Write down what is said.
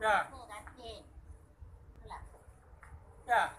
Ya. Ya.